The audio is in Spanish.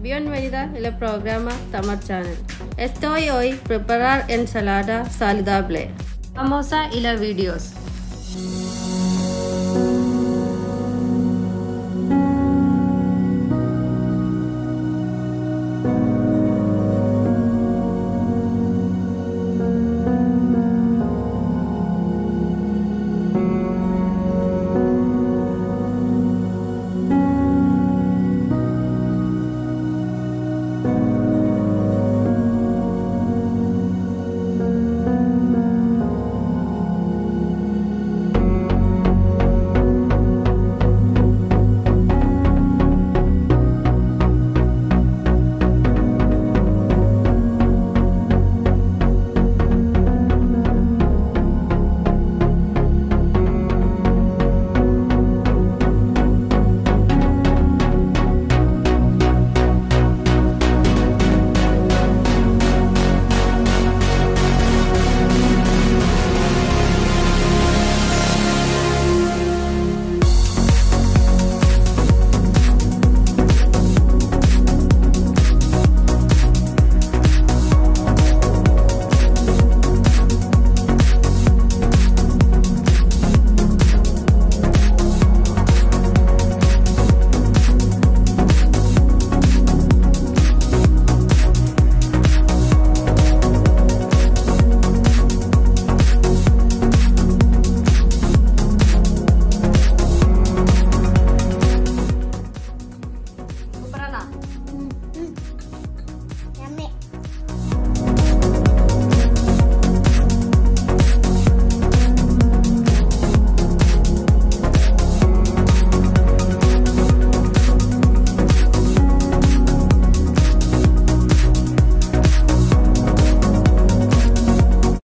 Bienvenida al programa Tamar Channel. Estoy hoy preparar ensalada saludable. Vamos a ir a videos.